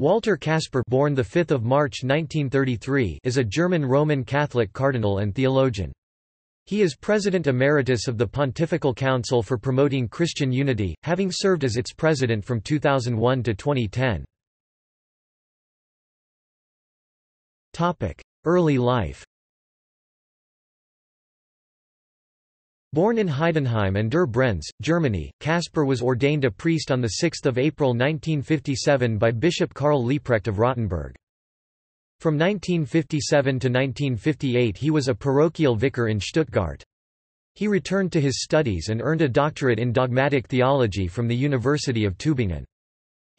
Walter Kasper born the 5th of March 1933 is a German Roman Catholic cardinal and theologian. He is President Emeritus of the Pontifical Council for Promoting Christian Unity, having served as its president from 2001 to 2010. Topic: Early life Born in Heidenheim an der Brenz, Germany, Kasper was ordained a priest on 6 April 1957 by Bishop Karl Leiprecht of Rottenburg. From 1957 to 1958 he was a parochial vicar in Stuttgart. He returned to his studies and earned a doctorate in dogmatic theology from the University of Tübingen.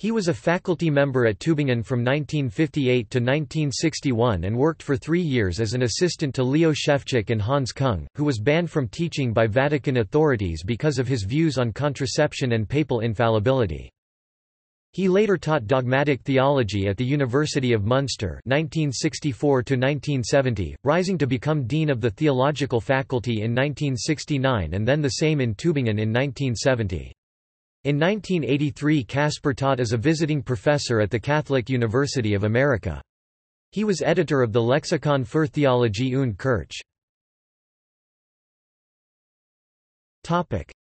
He was a faculty member at Tübingen from 1958 to 1961 and worked for three years as an assistant to Leo Scheffczyk and Hans Küng, who was banned from teaching by Vatican authorities because of his views on contraception and papal infallibility. He later taught dogmatic theology at the University of Munster 1964 rising to become dean of the theological faculty in 1969 and then the same in Tübingen in 1970. In 1983 Kasper taught as a visiting professor at the Catholic University of America. He was editor of the Lexikon für Theologie und Kirche.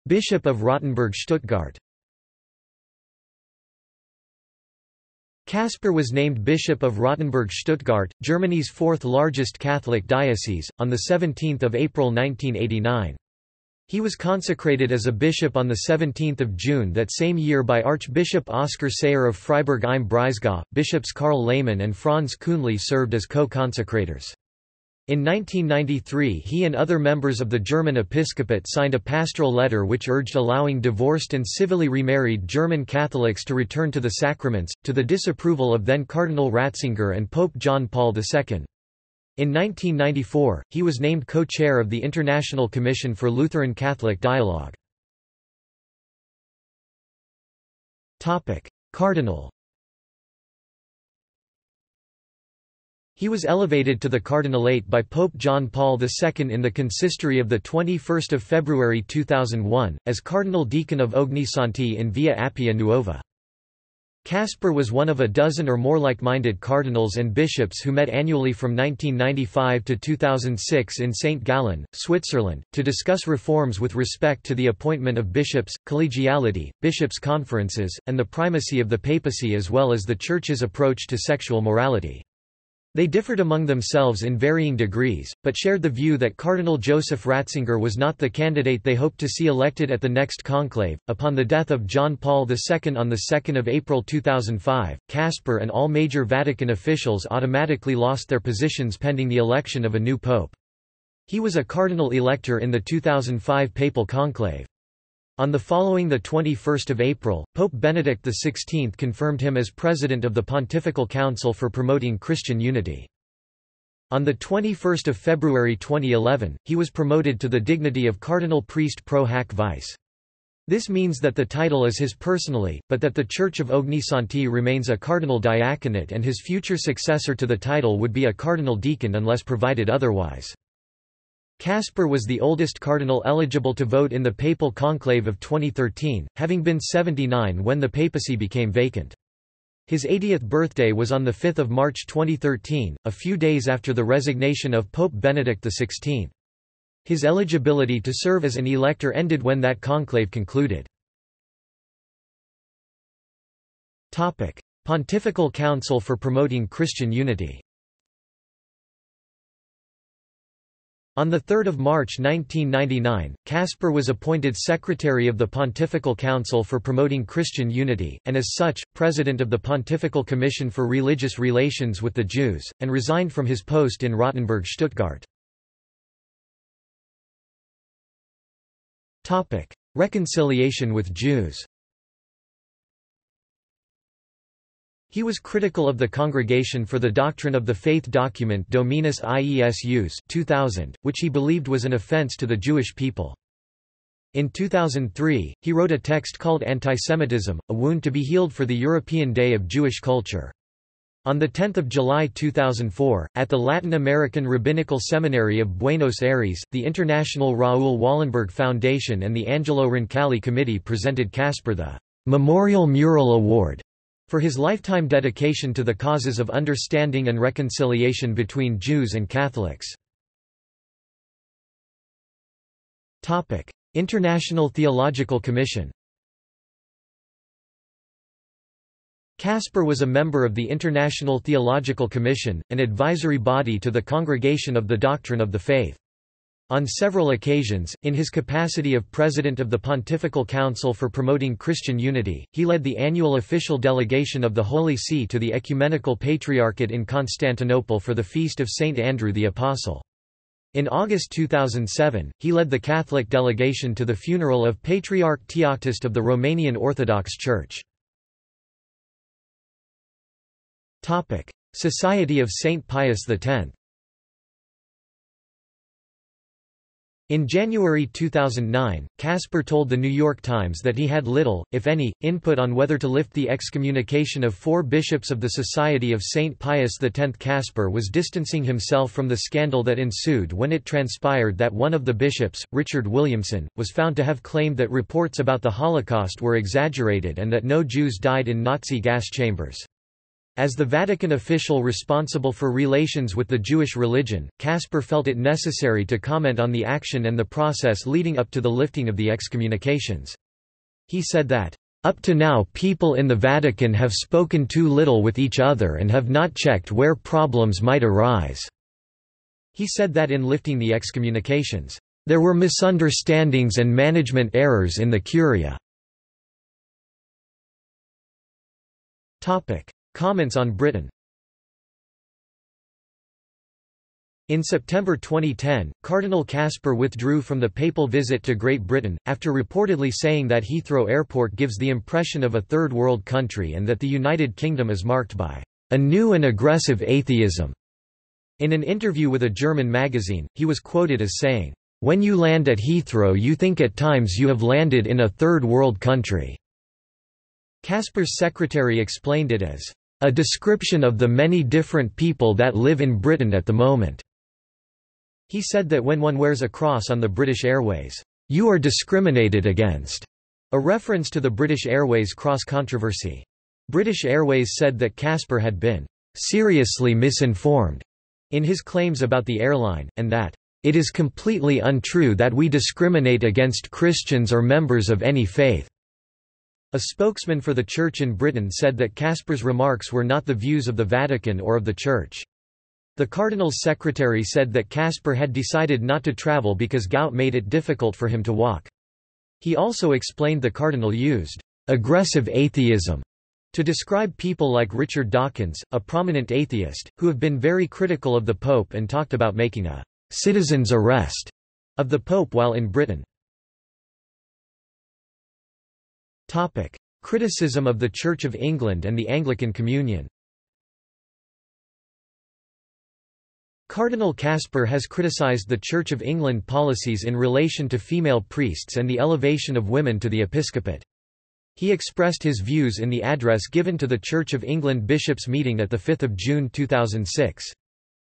Bishop of Rottenburg-Stuttgart Kasper was named Bishop of Rottenburg-Stuttgart, Germany's fourth largest Catholic diocese, on 17 April 1989. He was consecrated as a bishop on 17 June that same year by Archbishop Oskar Saier of Freiburg im Breisgau. Bishops Karl Lehmann and Franz Kühnle served as co-consecrators. In 1993 he and other members of the German episcopate signed a pastoral letter which urged allowing divorced and civilly remarried German Catholics to return to the sacraments, to the disapproval of then Cardinal Ratzinger and Pope John Paul II. In 1994, he was named co-chair of the International Commission for Lutheran Catholic Dialogue. Cardinal He was elevated to the cardinalate by Pope John Paul II in the consistory of 21 February 2001, as Cardinal Deacon of Ognissanti in Via Appia Nuova. Kasper was one of a dozen or more like-minded cardinals and bishops who met annually from 1995 to 2006 in St. Gallen, Switzerland, to discuss reforms with respect to the appointment of bishops, collegiality, bishops' conferences, and the primacy of the papacy as well as the Church's approach to sexual morality. They differed among themselves in varying degrees, but shared the view that Cardinal Joseph Ratzinger was not the candidate they hoped to see elected at the next conclave. Upon the death of John Paul II on 2 April 2005, Kasper and all major Vatican officials automatically lost their positions pending the election of a new pope. He was a cardinal elector in the 2005 papal conclave. On the following 21 April, Pope Benedict XVI confirmed him as President of the Pontifical Council for Promoting Christian Unity. On 21 February 2011, he was promoted to the dignity of Cardinal Priest pro hac vice. This means that the title is his personally, but that the Church of Ognissanti remains a cardinal diaconate and his future successor to the title would be a cardinal deacon unless provided otherwise. Kasper was the oldest cardinal eligible to vote in the papal conclave of 2013, having been 79 when the papacy became vacant. His 80th birthday was on 5 March 2013, a few days after the resignation of Pope Benedict XVI. His eligibility to serve as an elector ended when that conclave concluded. Pontifical Council for Promoting Christian Unity On 3 March 1999, Kasper was appointed Secretary of the Pontifical Council for Promoting Christian Unity, and as such, President of the Pontifical Commission for Religious Relations with the Jews, and resigned from his post in Rottenburg Stuttgart. Reconciliation with Jews He was critical of the Congregation for the Doctrine of the Faith document Dominus Iesus 2000, which he believed was an offense to the Jewish people. In 2003, he wrote a text called Antisemitism, a wound to be healed for the European Day of Jewish Culture. On 10 July 2004, at the Latin American Rabbinical Seminary of Buenos Aires, the International Raoul Wallenberg Foundation and the Angelo Roncalli Committee presented Kasper the Memorial Mural Award for his lifetime dedication to the causes of understanding and reconciliation between Jews and Catholics. International Theological Commission Kasper was a member of the International Theological Commission, an advisory body to the Congregation of the Doctrine of the Faith. On several occasions, in his capacity of President of the Pontifical Council for Promoting Christian Unity, he led the annual official delegation of the Holy See to the Ecumenical Patriarchate in Constantinople for the feast of Saint Andrew the Apostle. In August 2007, he led the Catholic delegation to the funeral of Patriarch Teoctist of the Romanian Orthodox Church. Society of Saint Pius X In January 2009, Kasper told The New York Times that he had little, if any, input on whether to lift the excommunication of four bishops of the Society of St. Pius X. Kasper was distancing himself from the scandal that ensued when it transpired that one of the bishops, Richard Williamson, was found to have claimed that reports about the Holocaust were exaggerated and that no Jews died in Nazi gas chambers. As the Vatican official responsible for relations with the Jewish religion, Kasper felt it necessary to comment on the action and the process leading up to the lifting of the excommunications. He said that, "...up to now people in the Vatican have spoken too little with each other and have not checked where problems might arise." He said that in lifting the excommunications, "...there were misunderstandings and management errors in the Curia." Comments on Britain In September 2010, Cardinal Kasper withdrew from the papal visit to Great Britain, after reportedly saying that Heathrow Airport gives the impression of a third world country and that the United Kingdom is marked by a new and aggressive atheism. In an interview with a German magazine, he was quoted as saying, When you land at Heathrow you think at times you have landed in a third world country. Kasper's secretary explained it as a description of the many different people that live in Britain at the moment." He said that when one wears a cross on the British Airways, "...you are discriminated against," a reference to the British Airways cross controversy. British Airways said that Kasper had been "...seriously misinformed," in his claims about the airline, and that, "...it is completely untrue that we discriminate against Christians or members of any faith." A spokesman for the Church in Britain said that Kasper's remarks were not the views of the Vatican or of the Church. The Cardinal's secretary said that Kasper had decided not to travel because gout made it difficult for him to walk. He also explained the Cardinal used aggressive atheism to describe people like Richard Dawkins, a prominent atheist, who have been very critical of the Pope and talked about making a citizen's arrest of the Pope while in Britain. Topic: Criticism of the Church of England and the Anglican Communion. Cardinal Kasper has criticised the Church of England policies in relation to female priests and the elevation of women to the episcopate. He expressed his views in the address given to the Church of England bishops' meeting at 5 June 2006.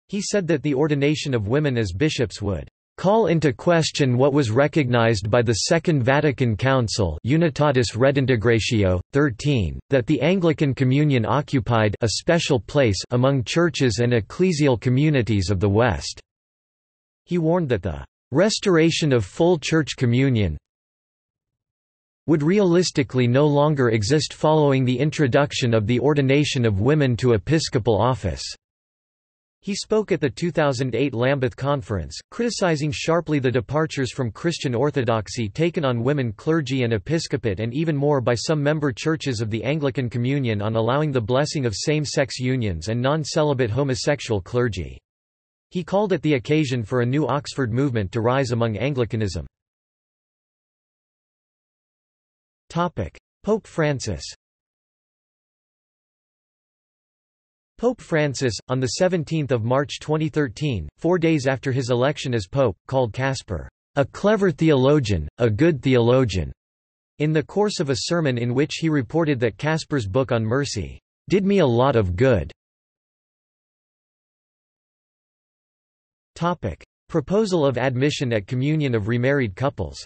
He said that the ordination of women as bishops would call into question what was recognized by the Second Vatican Council Unitatis Redintegratio, 13, that the Anglican Communion occupied a special place among churches and ecclesial communities of the West. He warned that the restoration of full church communion would realistically no longer exist following the introduction of the ordination of women to episcopal office. He spoke at the 2008 Lambeth Conference, criticizing sharply the departures from Christian orthodoxy taken on women clergy and episcopate and even more by some member churches of the Anglican Communion on allowing the blessing of same-sex unions and non-celibate homosexual clergy. He called at the occasion for a new Oxford movement to rise among Anglicanism. Pope Francis Pope Francis, on 17 March 2013, four days after his election as pope, called Kasper, "...a clever theologian, a good theologian." In the course of a sermon in which he reported that Kasper's book on mercy, "...did me a lot of good." Proposal of admission at communion of remarried couples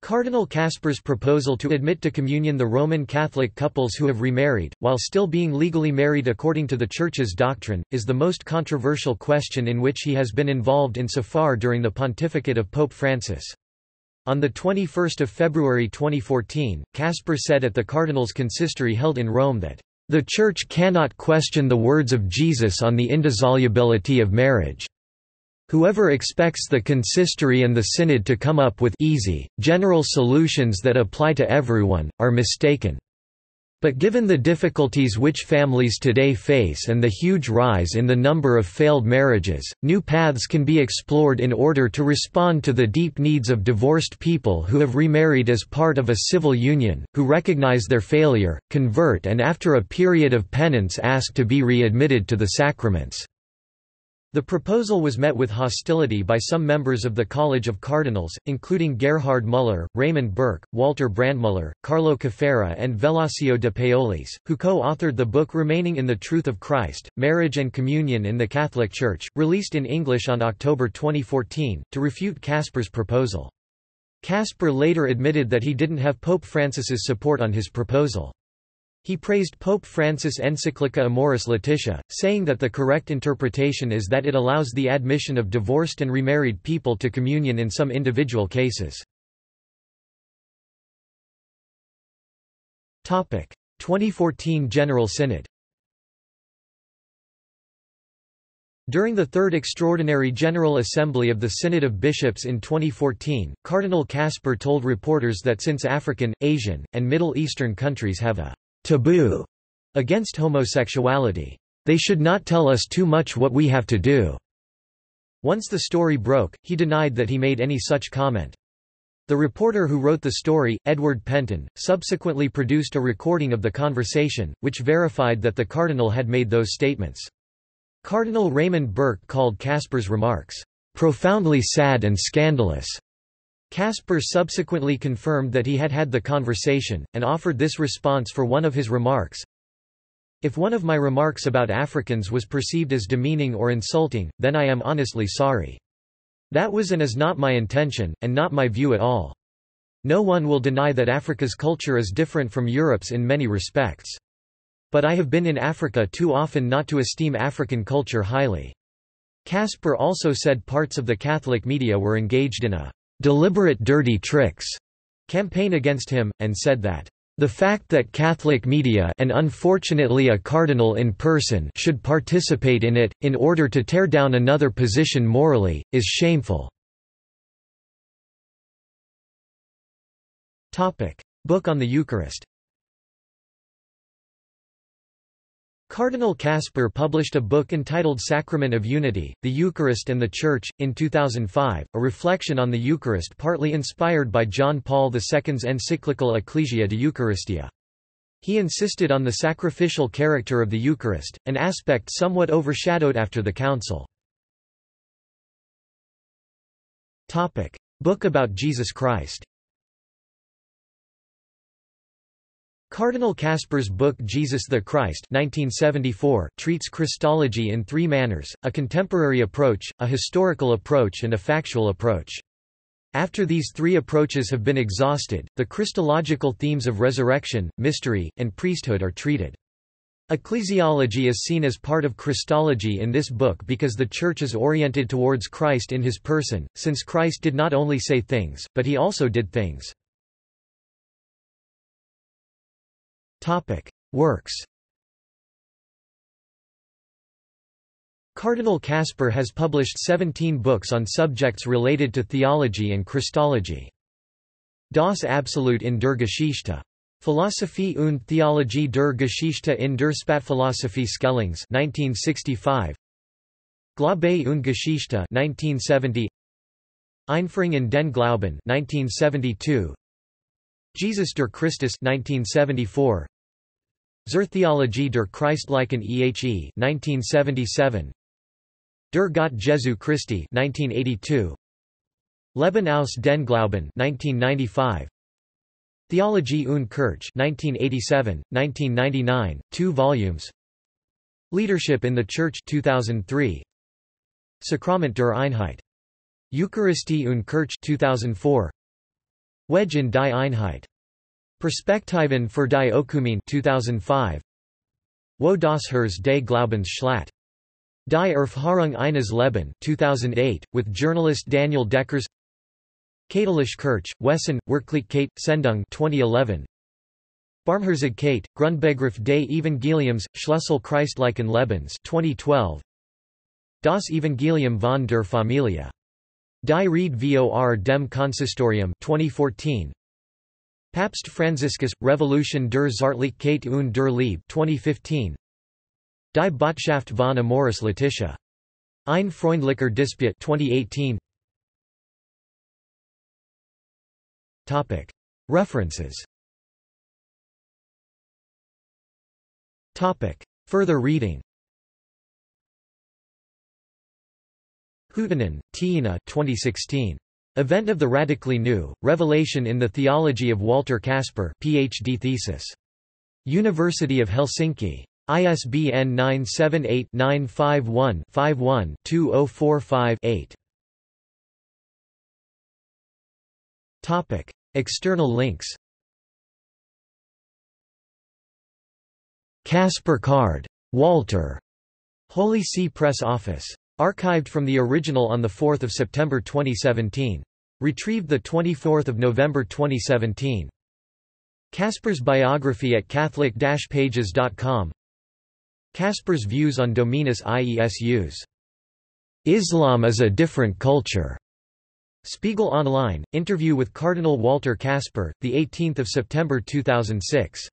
Cardinal Kasper's proposal to admit to communion the Roman Catholic couples who have remarried, while still being legally married according to the Church's doctrine, is the most controversial question in which he has been involved insofar during the pontificate of Pope Francis. On 21 February 2014, Kasper said at the Cardinals' consistory held in Rome that, "...the Church cannot question the words of Jesus on the indissolubility of marriage." Whoever expects the consistory and the synod to come up with easy, general solutions that apply to everyone, are mistaken. But given the difficulties which families today face and the huge rise in the number of failed marriages, new paths can be explored in order to respond to the deep needs of divorced people who have remarried as part of a civil union, who recognize their failure, convert and after a period of penance ask to be readmitted to the sacraments. The proposal was met with hostility by some members of the College of Cardinals, including Gerhard Müller, Raymond Burke, Walter Brandmüller, Carlo Caffarra and Velasio de Paolis, who co-authored the book Remaining in the Truth of Christ, Marriage and Communion in the Catholic Church, released in English on October 2014, to refute Kasper's proposal. Kasper later admitted that he didn't have Pope Francis's support on his proposal. He praised Pope Francis' Encyclica Amoris Laetitia, saying that the correct interpretation is that it allows the admission of divorced and remarried people to communion in some individual cases. 2014 General Synod During the Third Extraordinary General Assembly of the Synod of Bishops in 2014, Cardinal Kasper told reporters that since African, Asian, and Middle Eastern countries have a taboo against homosexuality. They should not tell us too much what we have to do. Once the story broke, he denied that he made any such comment. The reporter who wrote the story, Edward Pentin, subsequently produced a recording of the conversation, which verified that the cardinal had made those statements. Cardinal Raymond Burke called Kasper's remarks, "...profoundly sad and scandalous." Kasper subsequently confirmed that he had had the conversation, and offered this response for one of his remarks. If one of my remarks about Africans was perceived as demeaning or insulting, then I am honestly sorry. That was and is not my intention, and not my view at all. No one will deny that Africa's culture is different from Europe's in many respects. But I have been in Africa too often not to esteem African culture highly. Kasper also said parts of the Catholic media were engaged in a deliberate dirty tricks campaign against him, and said that the fact that Catholic media and unfortunately a cardinal in person should participate in it, in order to tear down another position morally, is shameful. Book on the Eucharist Cardinal Kasper published a book entitled Sacrament of Unity, The Eucharist and the Church, in 2005, a reflection on the Eucharist partly inspired by John Paul II's encyclical Ecclesia de Eucharistia. He insisted on the sacrificial character of the Eucharist, an aspect somewhat overshadowed after the Council. Book about Jesus Christ Cardinal Kasper's book Jesus the Christ 1974 treats Christology in three manners, a contemporary approach, a historical approach and a factual approach. After these three approaches have been exhausted, the Christological themes of resurrection, mystery, and priesthood are treated. Ecclesiology is seen as part of Christology in this book because the Church is oriented towards Christ in his person, since Christ did not only say things, but he also did things. Topic: Works. Cardinal Kasper has published 17 books on subjects related to theology and Christology. Das Absolut in der Geschichte. Philosophie und Theologie der Geschichte in der Spatphilosophie Schellings 1965. Glaube und Geschichte 1970. Einführung in den Glauben 1972. Jesus der Christus 1974 Zur Theologie der Christlichen Ehe 1977 Der Gott Jesu Christi 1982 Leben aus den Glauben 1995 Theologie und Kirche 1987 1999 2 volumes. Leadership in the Church 2003 Sakrament der Einheit. Eucharistie und Kirche 2004 Wedge in Die Einheit. Perspektiven für die Ökumene 2005. Wo das Herz des Glaubens schlägt. Die Erfahrung eines Leben 2008, with journalist Daniel Deckers Katholische Kirche, Wesen, Wirklichkeit, Sendung 2011 Barmherzigkeit, Grundbegriff des Evangeliums, Schlüssel Christlichen Lebens 2012 Das Evangelium von der Familie. Die Rede vor dem Konsistorium 2014 Papst Franziskus, Revolution der Zärtlichkeit und der Liebe 2015 Die Botschaft von Amoris Laetitia. Ein freundlicher Disput 2018 Topic. References Topic. Further reading Huuhtanen, Tiina 2016. Event of the Radically New, Revelation in the Theology of Walter Kasper PhD thesis. University of Helsinki. ISBN 978-951-51-2045-8. External links Kasper Card. Walter. Holy See Press Office. Archived from the original on 4 September 2017. Retrieved 24 November 2017. Kasper's biography at catholic-pages.com Kasper's views on Dominus Iesus. Islam is a different culture. Spiegel Online, interview with Cardinal Walter Kasper, 18 September 2006.